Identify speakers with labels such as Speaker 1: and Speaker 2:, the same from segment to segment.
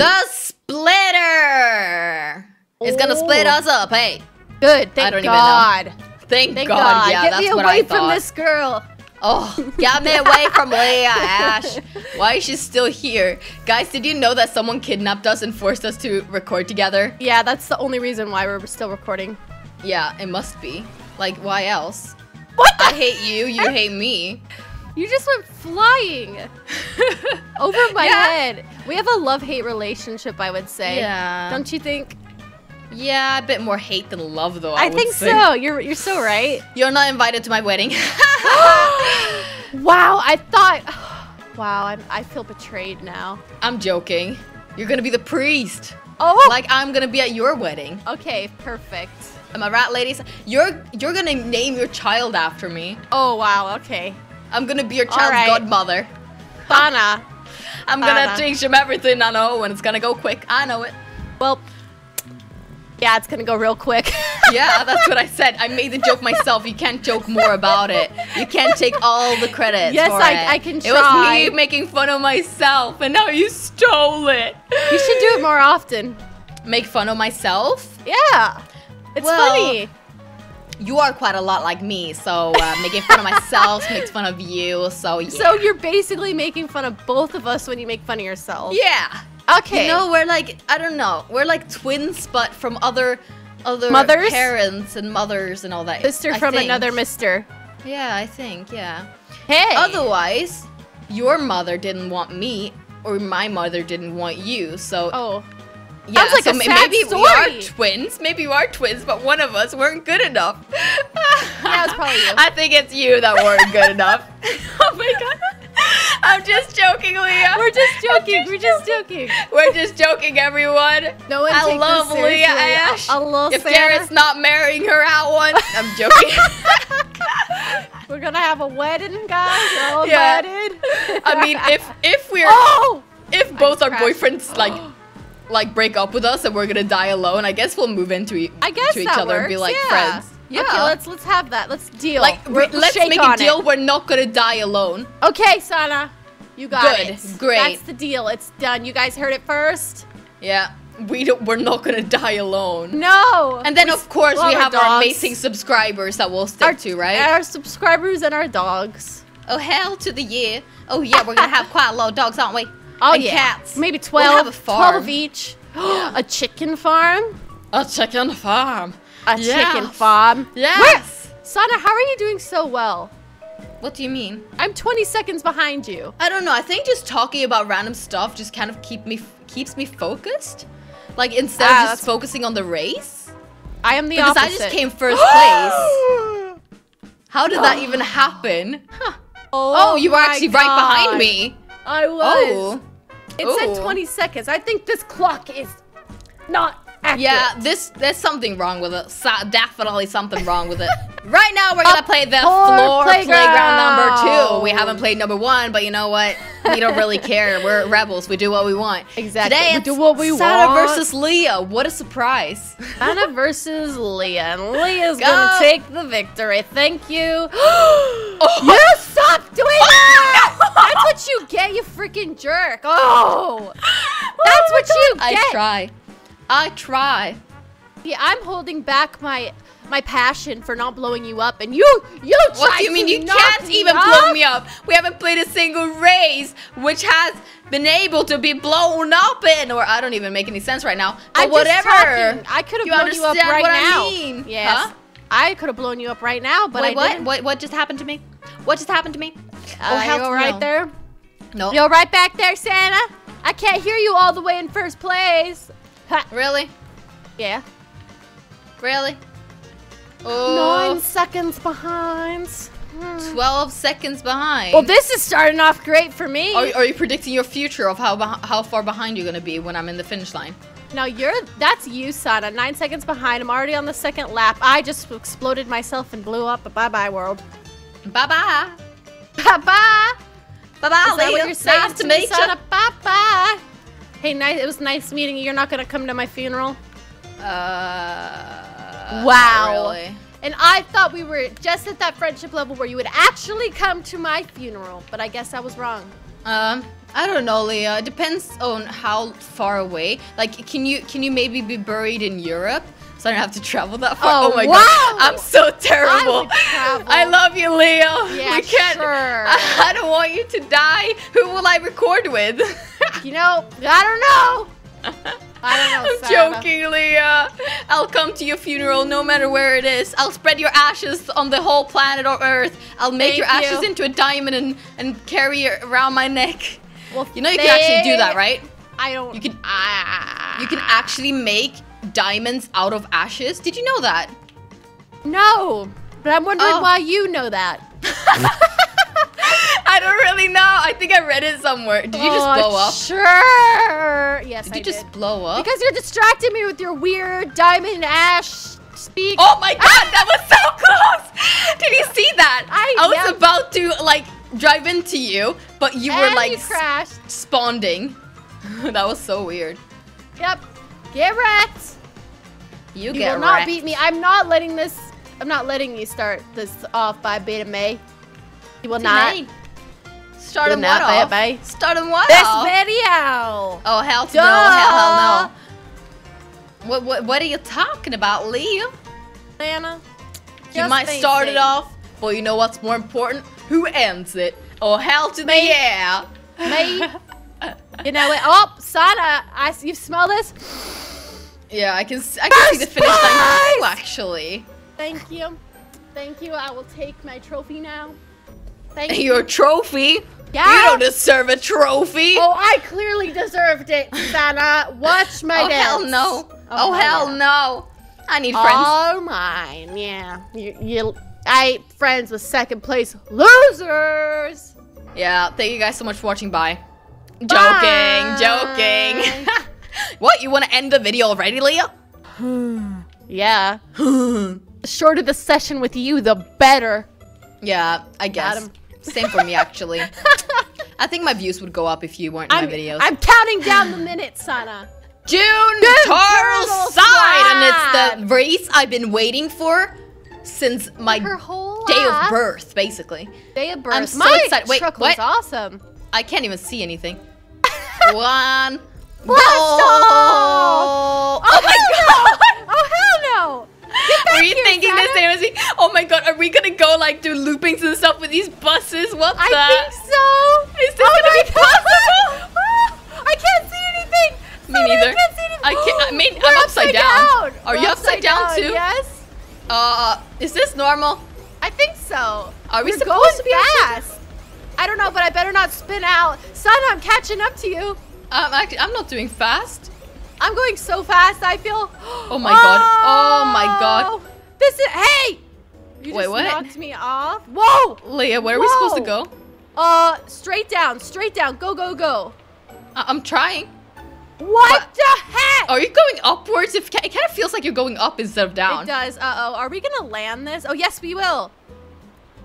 Speaker 1: The splitter is gonna split
Speaker 2: Oh.
Speaker 1: us up. Hey,
Speaker 2: Good. Thank
Speaker 1: don't even know.
Speaker 2: God.
Speaker 1: thank,
Speaker 2: Thank
Speaker 1: God.
Speaker 2: God.
Speaker 1: Yeah,
Speaker 2: Get
Speaker 1: that's
Speaker 2: me
Speaker 1: what
Speaker 2: away
Speaker 1: I
Speaker 2: from this girl.
Speaker 1: Oh, get me away from Leah, Ashe. Why is she still here? Guys, did you know that someone kidnapped us and forced us to record together?
Speaker 2: Yeah, that's the only reason why we're still recording.
Speaker 1: Yeah, it must be. Like, why else?
Speaker 2: What
Speaker 1: I hate you, you hate me.
Speaker 2: You just went flying over my
Speaker 1: Yeah.
Speaker 2: head. We have a love-hate relationship, I would say.
Speaker 1: Yeah.
Speaker 2: Don't you think?
Speaker 1: Yeah, a bit more hate than love, though. I,
Speaker 2: I, think
Speaker 1: say.
Speaker 2: so. You're you're so right.
Speaker 1: You're not invited to my wedding.
Speaker 2: Wow, I thought. Wow, I'm, I feel betrayed now.
Speaker 1: I'm joking. You're gonna be the priest.
Speaker 2: Oh,
Speaker 1: Like I'm gonna be at your wedding.
Speaker 2: okay, perfect.
Speaker 1: Am I right, ladies? You're you're gonna name your child after me.
Speaker 2: Oh wow, okay.
Speaker 1: I'm gonna be your child's
Speaker 2: right.
Speaker 1: godmother.
Speaker 2: Bana.
Speaker 1: I'm gonna
Speaker 2: Anna.
Speaker 1: teach him everything I know, and it's gonna go quick. I know it.
Speaker 2: Well, yeah, it's gonna go real quick.
Speaker 1: Yeah, that's what I said. I made the joke myself. You can't joke more about it. You can't take all the credit.
Speaker 2: Yes, I-
Speaker 1: it.
Speaker 2: I can try.
Speaker 1: It was me making fun of myself, and now you stole it.
Speaker 2: you should do it more often.
Speaker 1: Make fun of myself?
Speaker 2: Yeah, it's
Speaker 1: Well,
Speaker 2: funny.
Speaker 1: You are quite a lot like me, so uh, making fun of myself makes fun of you. So yeah.
Speaker 2: So you're basically making fun of both of us when you make fun of yourself.
Speaker 1: yeah.
Speaker 2: Okay.
Speaker 1: You know, we're like I don't know, we're like twins, but from other other
Speaker 2: Mothers?
Speaker 1: parents and mothers and all that.
Speaker 2: Mister
Speaker 1: I
Speaker 2: from
Speaker 1: think.
Speaker 2: another Mister.
Speaker 1: Yeah, I think yeah.
Speaker 2: Hey.
Speaker 1: Otherwise, your mother didn't want me, or my mother didn't want you. So
Speaker 2: oh.
Speaker 1: Yeah,
Speaker 2: sounds like
Speaker 1: so
Speaker 2: a sad
Speaker 1: maybe we are twins. Maybe we are twins, but one of us weren't good enough.
Speaker 2: Yeah, it's probably you.
Speaker 1: I think it's you that weren't good enough. oh my god. I'm just joking, Leah.
Speaker 2: We're just joking. We're just joking.
Speaker 1: We're just joking, everyone.
Speaker 2: No one
Speaker 1: I
Speaker 2: take
Speaker 1: love
Speaker 2: this
Speaker 1: Leah. Ashe.
Speaker 2: A little
Speaker 1: if
Speaker 2: Santa.
Speaker 1: Garrett's not marrying her at one, I'm joking.
Speaker 2: We're gonna have a wedding, guys. We're all
Speaker 1: Yeah.
Speaker 2: wedded.
Speaker 1: I mean, if if we're
Speaker 2: oh,
Speaker 1: if both our
Speaker 2: crashed.
Speaker 1: boyfriends like like break up with us and we're gonna die alone, I guess we'll move into e-
Speaker 2: I guess
Speaker 1: to each other and be like
Speaker 2: yeah.
Speaker 1: friends. Yeah.
Speaker 2: Okay, let's let's have that. Let's deal.
Speaker 1: like
Speaker 2: We're-
Speaker 1: we- let's make a deal.
Speaker 2: it.
Speaker 1: We're not gonna die alone.
Speaker 2: Okay, Sanna. You got
Speaker 1: Good,
Speaker 2: it.
Speaker 1: great.
Speaker 2: That's the deal. It's done. You guys heard it first.
Speaker 1: Yeah. We don't. We're not gonna die alone.
Speaker 2: No.
Speaker 1: And then
Speaker 2: We
Speaker 1: of course we have our
Speaker 2: dogs.
Speaker 1: amazing subscribers that we'll stick
Speaker 2: Our-
Speaker 1: to, right?
Speaker 2: Our subscribers and our dogs.
Speaker 1: oh hell to the year. Oh yeah, we're gonna have quite a lot of dogs, aren't we?
Speaker 2: Oh
Speaker 1: and
Speaker 2: yeah.
Speaker 1: cats.
Speaker 2: Maybe
Speaker 1: We'll
Speaker 2: 12.
Speaker 1: have a farm.
Speaker 2: 12 each. a chicken farm.
Speaker 1: A chicken farm.
Speaker 2: A chicken farm.
Speaker 1: Yes.
Speaker 2: Sanna, how are you doing so well?
Speaker 1: What do you mean?
Speaker 2: I'm 20 seconds behind you.
Speaker 1: I don't know. I think just talking about random stuff just kind of keep me keeps me focused. Like instead
Speaker 2: Ah,
Speaker 1: of just focusing on the race,
Speaker 2: I am the
Speaker 1: because
Speaker 2: opposite.
Speaker 1: I just came first place. How did that even happen? Huh. Oh, you were
Speaker 2: my
Speaker 1: actually right behind me.
Speaker 2: I was.
Speaker 1: Oh.
Speaker 2: It
Speaker 1: Ooh.
Speaker 2: said 20 seconds. I think this clock is not accurate.
Speaker 1: Yeah, this there's something wrong with it. So, definitely something wrong with it. Right now we're gonna play the
Speaker 2: floor
Speaker 1: floor playground. number two. We haven't played number one, but you know what? We don't really care. We're rebels. We do what we want.
Speaker 2: Exactly.
Speaker 1: Today
Speaker 2: We
Speaker 1: it's
Speaker 2: do what we want.
Speaker 1: versus Leah. What a surprise!
Speaker 2: Anna versus Leah, and Leah's
Speaker 1: Go.
Speaker 2: gonna take the victory. Thank you.
Speaker 1: Oh.
Speaker 2: You stop doing ah! that! That's what you get, you freaking jerk. Oh, that's what you get.
Speaker 1: I try. I try.
Speaker 2: Yeah, I'm holding back my my passion for not blowing you up, and you you.
Speaker 1: What
Speaker 2: tried
Speaker 1: do you mean you can't even
Speaker 2: up?
Speaker 1: blow me up? We haven't played a single race which has been able to be blown up in, or I don't even make any sense right now. But
Speaker 2: I'm
Speaker 1: whatever.
Speaker 2: I could have blown you up right
Speaker 1: what I
Speaker 2: now.
Speaker 1: mean?
Speaker 2: Yes.
Speaker 1: Huh?
Speaker 2: I could have blown you up right now, but
Speaker 1: Wait,
Speaker 2: I
Speaker 1: what?
Speaker 2: didn't.
Speaker 1: What? What just happened to me? What just happened to me?
Speaker 2: Uh,
Speaker 1: hell
Speaker 2: you right
Speaker 1: no.
Speaker 2: there?
Speaker 1: No.
Speaker 2: You all right back there, Santa? I can't hear you all the way in first place. Ha.
Speaker 1: Really?
Speaker 2: Yeah.
Speaker 1: Really? Oh,
Speaker 2: Nine seconds behind. Hmm.
Speaker 1: 12 seconds behind.
Speaker 2: Well, this is starting off great for me.
Speaker 1: are, are you predicting your future of how how far behind you're gonna be when I'm in the finish line?
Speaker 2: now you're that's you, Sanna. Nine seconds behind. I'm already on the second lap. I just exploded myself and blew up. Bye bye, world.
Speaker 1: Bye bye.
Speaker 2: Bye bye.
Speaker 1: Bye bye,
Speaker 2: Is what you're saying
Speaker 1: Nice to
Speaker 2: me,
Speaker 1: meet you.
Speaker 2: Sanna? Bye bye. Hey, nice. It was nice meeting you. You're not gonna come to my funeral.
Speaker 1: Uh.
Speaker 2: Wow.
Speaker 1: Really?
Speaker 2: And I thought we were just at that friendship level where you would actually come to my funeral, but I guess I was wrong.
Speaker 1: Um. I don't know, Leah. It depends on how far away. Like, can you can you maybe be buried in Europe? So I don't have to travel that far.
Speaker 2: Oh,
Speaker 1: my
Speaker 2: wow.
Speaker 1: god, I'm so terrible.
Speaker 2: travel.
Speaker 1: I love you, Leo.
Speaker 2: Yeah,
Speaker 1: we can't.
Speaker 2: sure.
Speaker 1: I, I don't want you to die. Who will I record with?
Speaker 2: You know, I don't know. I don't know.
Speaker 1: I'm joking, Leah. I'll come to your funeral no matter where it is. I'll spread your ashes on the whole planet of Earth. I'll make
Speaker 2: Thank
Speaker 1: your ashes
Speaker 2: you.
Speaker 1: into a diamond and, and carry it around my neck.
Speaker 2: Well,
Speaker 1: You know you can actually do that, right?
Speaker 2: I don't.
Speaker 1: You can
Speaker 2: Ah.
Speaker 1: you can actually make diamonds out of ashes. Did you know that?
Speaker 2: No, but I'm wondering
Speaker 1: Oh.
Speaker 2: why you know that.
Speaker 1: I don't really know. I think I read it somewhere. Did you just
Speaker 2: Oh,
Speaker 1: blow up?
Speaker 2: Sure. Yes,
Speaker 1: Did
Speaker 2: I
Speaker 1: you just
Speaker 2: did.
Speaker 1: blow up?
Speaker 2: Because you're distracting me with your weird diamond ash speak.
Speaker 1: Oh my god, that was so close! Did you see that?
Speaker 2: I-
Speaker 1: I
Speaker 2: was
Speaker 1: about to like drive into you, but you were like
Speaker 2: you crashed.
Speaker 1: spawning. that was so weird.
Speaker 2: Yep. Get wrecked.
Speaker 1: You,
Speaker 2: You
Speaker 1: get
Speaker 2: will not
Speaker 1: wrecked.
Speaker 2: beat me. I'm not letting this. I'm not letting you start this off by Beta May. You will not.
Speaker 1: Start him what off? Start him what
Speaker 2: This
Speaker 1: off?
Speaker 2: video.
Speaker 1: Oh hell to
Speaker 2: Duh.
Speaker 1: no, hell hell no. What, what what are you talking about, Lee?
Speaker 2: Anna.
Speaker 1: You might start it off, but you know what's more important? Who ends it? Oh hell to the
Speaker 2: Me.
Speaker 1: yeah.
Speaker 2: Me. You know what? Oh, Sanna, I, you smell this?
Speaker 1: Yeah, I can s- I can see the finish line actually.
Speaker 2: Thank you. Thank you. I will take my trophy now. Thank you.
Speaker 1: Your trophy?
Speaker 2: Yeah.
Speaker 1: You don't deserve a trophy.
Speaker 2: Oh, I clearly deserved it, Sanna. Watch my
Speaker 1: Oh,
Speaker 2: dance.
Speaker 1: hell no.
Speaker 2: Oh,
Speaker 1: Oh, hell
Speaker 2: yeah.
Speaker 1: no. I need friends.
Speaker 2: All mine. Yeah. You, you, I friends with second place losers.
Speaker 1: Yeah, thank you guys so much for watching. Bye.
Speaker 2: Bye.
Speaker 1: Joking, joking. what, you want to end the video already, Leah?
Speaker 2: Yeah. The shorter the session with you, the better.
Speaker 1: yeah, I guess.
Speaker 2: Adam.
Speaker 1: Same for me, actually. I think my views would go up if you weren't in
Speaker 2: I'm,
Speaker 1: my videos.
Speaker 2: I'm counting down the minutes, Sanna.
Speaker 1: June
Speaker 2: Turtle
Speaker 1: Turtle Side, and it's the race I've been waiting for since my day of birth, basically.
Speaker 2: Day of birth.
Speaker 1: I'm so
Speaker 2: My
Speaker 1: excited. Wait,
Speaker 2: truck
Speaker 1: what?
Speaker 2: was awesome.
Speaker 1: I can't even see anything. One.
Speaker 2: Blast
Speaker 1: Oh, oh my god!
Speaker 2: Oh hell no!
Speaker 1: Were you thinking the
Speaker 2: Sanna.
Speaker 1: same as me? Oh my god, are we gonna go like do loopings and stuff with these buses? What the?
Speaker 2: I think so.
Speaker 1: Is this
Speaker 2: oh
Speaker 1: gonna be
Speaker 2: God. Ah, I can't see anything.
Speaker 1: Me
Speaker 2: Sanna,
Speaker 1: neither.
Speaker 2: I can't see anything.
Speaker 1: I can't- I mean,
Speaker 2: We're
Speaker 1: I'm upside down. Are
Speaker 2: We're
Speaker 1: you upside down too?
Speaker 2: Yes.
Speaker 1: Uh, is this normal?
Speaker 2: I think so.
Speaker 1: Are we
Speaker 2: We're
Speaker 1: supposed to be upside
Speaker 2: fast? I don't know, but I better not spin out. Son, I'm catching up to you.
Speaker 1: Um, actually, I'm not doing fast.
Speaker 2: I'm going so fast. I feel.
Speaker 1: Oh my God. Oh my God.
Speaker 2: Oh, This is. Hey. You
Speaker 1: Wait,
Speaker 2: just
Speaker 1: what?
Speaker 2: knocked me off. Whoa.
Speaker 1: Leah, where are we supposed to go?
Speaker 2: Uh, straight down, straight down. Go, go, go.
Speaker 1: I- I'm trying.
Speaker 2: What
Speaker 1: But-
Speaker 2: the heck?
Speaker 1: Are you going upwards? If it kind of feels like you're going up instead of down.
Speaker 2: It does. Uh oh. Are we gonna land this? Oh yes, we will.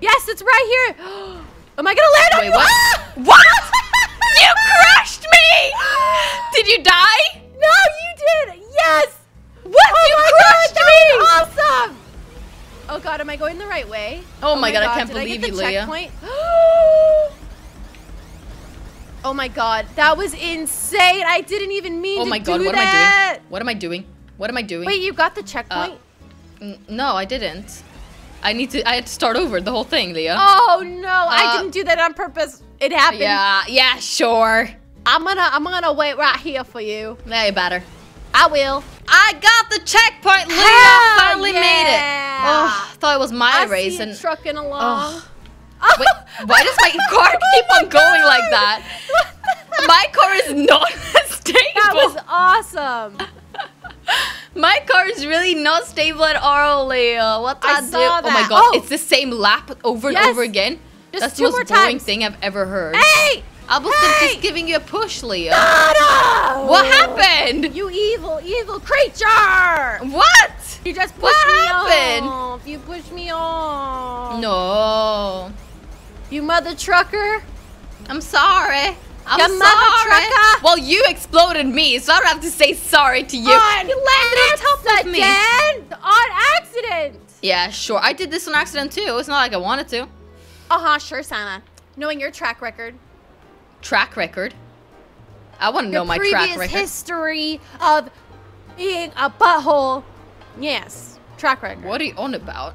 Speaker 2: Yes, it's right here. Am I gonna land on
Speaker 1: Wait,
Speaker 2: you?
Speaker 1: what? What? you crushed me! Did you die?
Speaker 2: No, you did. Yes.
Speaker 1: What?
Speaker 2: Oh
Speaker 1: you crushed
Speaker 2: God,
Speaker 1: me!
Speaker 2: that was awesome. Oh god, am I going the right way?
Speaker 1: Oh my oh God, I can't
Speaker 2: did I
Speaker 1: believe
Speaker 2: get
Speaker 1: you,
Speaker 2: the
Speaker 1: Leah.
Speaker 2: oh my god, that was insane. I didn't even mean to do that.
Speaker 1: Oh
Speaker 2: to
Speaker 1: my God,
Speaker 2: do
Speaker 1: what am I doing? What am I doing? What am I doing?
Speaker 2: Wait, you got the checkpoint?
Speaker 1: Uh, n- no, I didn't. I need to. I had to start over the whole thing, Leah.
Speaker 2: oh no, I
Speaker 1: uh,
Speaker 2: didn't do that on purpose. It happened.
Speaker 1: yeah, yeah, sure.
Speaker 2: I'm gonna I'm gonna wait right here for you.
Speaker 1: Yeah, you better.
Speaker 2: I will.
Speaker 1: I got the checkpoint, Leah.
Speaker 2: Hell
Speaker 1: Finally made it.
Speaker 2: yeah.
Speaker 1: Oh, thought it was my
Speaker 2: I
Speaker 1: race and.
Speaker 2: trucking along.
Speaker 1: Oh. Wait, why does my car keep on going like that? My car is not stable.
Speaker 2: That was awesome.
Speaker 1: My car is really not stable at all, Leah. What
Speaker 2: I
Speaker 1: that do?
Speaker 2: saw
Speaker 1: Oh my god,
Speaker 2: Oh.
Speaker 1: it's the same lap over and over again.
Speaker 2: Just
Speaker 1: That's the most boring
Speaker 2: times.
Speaker 1: thing I've ever heard.
Speaker 2: Hey!
Speaker 1: I was
Speaker 2: Hey!
Speaker 1: just giving you a push.
Speaker 2: Dada!
Speaker 1: What happened?
Speaker 2: You evil, evil creature!
Speaker 1: What?
Speaker 2: You just pushed
Speaker 1: What
Speaker 2: me
Speaker 1: happened?
Speaker 2: off. You pushed me off.
Speaker 1: No.
Speaker 2: You mother trucker.
Speaker 1: I'm sorry. I'm sorry.
Speaker 2: trucker.
Speaker 1: Well, you exploded me, so I don't have to say sorry to you.
Speaker 2: On
Speaker 1: you landed on top of me.
Speaker 2: On accident.
Speaker 1: Yeah, sure. I did this on accident too. It's not like I wanted to.
Speaker 2: Uh huh. Sure, Sanna. Knowing your track record.
Speaker 1: Track record. I want to know my track record.
Speaker 2: history of being a butthole. Yes, track record.
Speaker 1: What are you on about?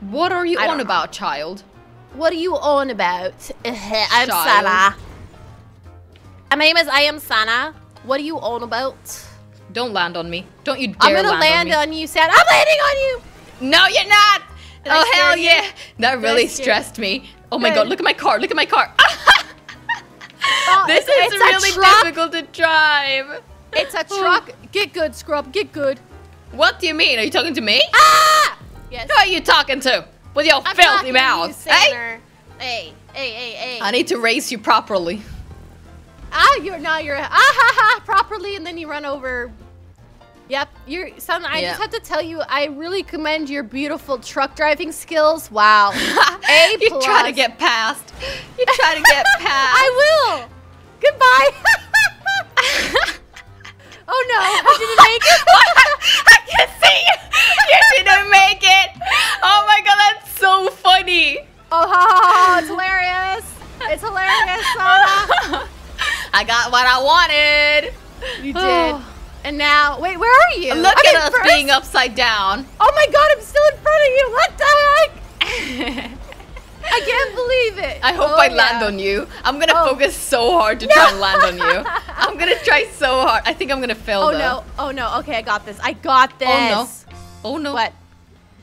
Speaker 1: What are you
Speaker 2: I
Speaker 1: on about, child?
Speaker 2: What are you on about? I'm
Speaker 1: Child.
Speaker 2: My name is I am Sanna. What are you on about?
Speaker 1: Don't land on me. Don't you dare
Speaker 2: I'm gonna
Speaker 1: land,
Speaker 2: land
Speaker 1: on,
Speaker 2: on, you, Sanna. I'm landing on you.
Speaker 1: No, you're not.
Speaker 2: Did
Speaker 1: oh hell
Speaker 2: you?
Speaker 1: yeah! That
Speaker 2: Did
Speaker 1: really stressed me. Oh my god! Look at my car! Look at my car!
Speaker 2: Oh,
Speaker 1: this
Speaker 2: it's-
Speaker 1: is
Speaker 2: it's
Speaker 1: really difficult to drive.
Speaker 2: It's a truck. Get good, scrub. Get good.
Speaker 1: What do you mean? Are you talking to me?
Speaker 2: Ah! Yes.
Speaker 1: Who are you talking to? With your
Speaker 2: I'm
Speaker 1: filthy
Speaker 2: to you,
Speaker 1: mouth. hey!
Speaker 2: Hey, hey, hey, hey.
Speaker 1: I need to race you properly.
Speaker 2: Ah, you're now you're ah ha ha properly, and then you run over. Yep, you're son. I
Speaker 1: Yeah.
Speaker 2: just have to tell you, I really commend your beautiful truck driving skills. Wow, A
Speaker 1: you try to get past. You try to get past.
Speaker 2: I will. Goodbye. oh no, I didn't make it.
Speaker 1: I can see you. You didn't make it. Oh my god, that's so funny.
Speaker 2: Oh, ha, ha, ha, it's hilarious. It's hilarious, Sanna.
Speaker 1: I got what I wanted.
Speaker 2: You did. And now, wait, where are you?
Speaker 1: Look
Speaker 2: I'm
Speaker 1: at us
Speaker 2: first.
Speaker 1: being upside down.
Speaker 2: Oh my god, I'm still in front of you. What the heck? I can't believe it.
Speaker 1: I hope
Speaker 2: Oh,
Speaker 1: I land on you. I'm gonna
Speaker 2: Oh.
Speaker 1: focus so hard to try and land on you. I'm gonna try so hard. I think I'm gonna fail
Speaker 2: Oh
Speaker 1: though.
Speaker 2: no! Oh no! Okay, I got this. I got this.
Speaker 1: Oh no. Oh no.
Speaker 2: What?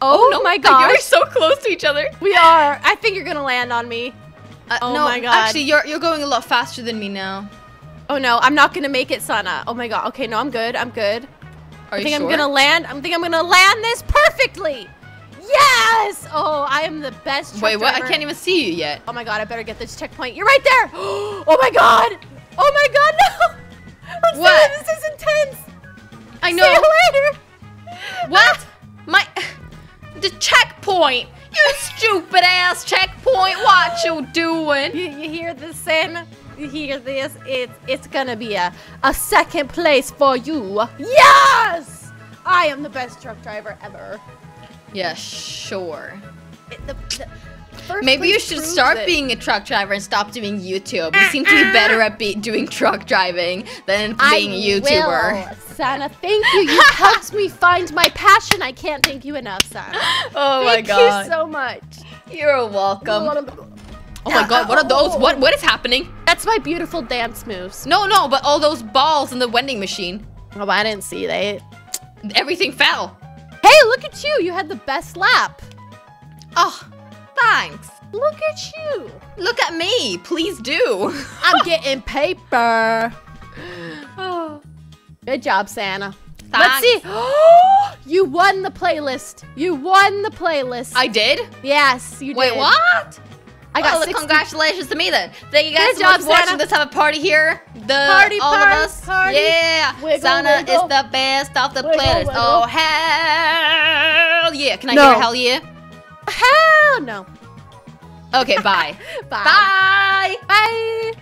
Speaker 2: Oh,
Speaker 1: no.
Speaker 2: my
Speaker 1: God!
Speaker 2: You're
Speaker 1: so close to each other.
Speaker 2: We are. I think you're gonna land on me.
Speaker 1: Uh,
Speaker 2: Oh
Speaker 1: no,
Speaker 2: my God.
Speaker 1: Actually, you're you're going a lot faster than me now.
Speaker 2: Oh no! I'm not gonna make it, Sanna. Oh my god. Okay, no, I'm good. I'm good.
Speaker 1: Are
Speaker 2: I think
Speaker 1: sure?
Speaker 2: I'm gonna land. I think I'm gonna land this perfectly. Yes! Oh, I am the best.
Speaker 1: Wait, what? I can't even see you yet.
Speaker 2: Oh my god! I better get this checkpoint. You're right there. Oh my god! Oh my god! No! I'm
Speaker 1: What?
Speaker 2: sorry, This is intense.
Speaker 1: I know.
Speaker 2: See you later.
Speaker 1: What? My the checkpoint. You stupid ass checkpoint. What you doing?
Speaker 2: You, you hear this, Sen? Hear this? It's it's gonna be a, a second place for you. Yes! I am the best truck driver ever.
Speaker 1: Yeah, sure.
Speaker 2: It- the- the
Speaker 1: Maybe you should start
Speaker 2: it.
Speaker 1: being a truck driver and stop doing YouTube. You seem to be ah, ah. better at be doing truck driving than being a YouTuber.
Speaker 2: Will. Sanna, thank you. You helped me find my passion. I can't thank you enough, Sanna.
Speaker 1: Oh my god.
Speaker 2: thank you so much.
Speaker 1: You're welcome. Oh my god, what are those? What what is happening?
Speaker 2: That's my beautiful dance moves.
Speaker 1: No, no, but all those balls in the vending machine.
Speaker 2: Oh, I didn't see that.
Speaker 1: Everything fell.
Speaker 2: Hey, look at you. You had the best lap.
Speaker 1: Oh, thanks.
Speaker 2: Look at you.
Speaker 1: Look at me. Please do.
Speaker 2: I'm getting paper.
Speaker 1: oh.
Speaker 2: Good job, Santa. Let's
Speaker 1: Thanks.
Speaker 2: see. you won the playlist. You won the playlist.
Speaker 1: I did?
Speaker 2: yes, you
Speaker 1: Wait,
Speaker 2: did.
Speaker 1: Wait, what?
Speaker 2: I got
Speaker 1: well,
Speaker 2: 60
Speaker 1: congratulations to me then. Thank you guys
Speaker 2: Good
Speaker 1: so much for watching.
Speaker 2: Santa.
Speaker 1: Let's have a party here. The
Speaker 2: Party,
Speaker 1: all
Speaker 2: party,
Speaker 1: of us.
Speaker 2: party.
Speaker 1: Yeah.
Speaker 2: Wiggle,
Speaker 1: Santa
Speaker 2: wiggle.
Speaker 1: is the best of the
Speaker 2: Wiggle,
Speaker 1: playlist.
Speaker 2: wiggle.
Speaker 1: Oh hell yeah. Can I
Speaker 2: No.
Speaker 1: hear hell yeah?
Speaker 2: Hell no.
Speaker 1: Okay, bye.
Speaker 2: Bye.
Speaker 1: bye.
Speaker 2: Bye.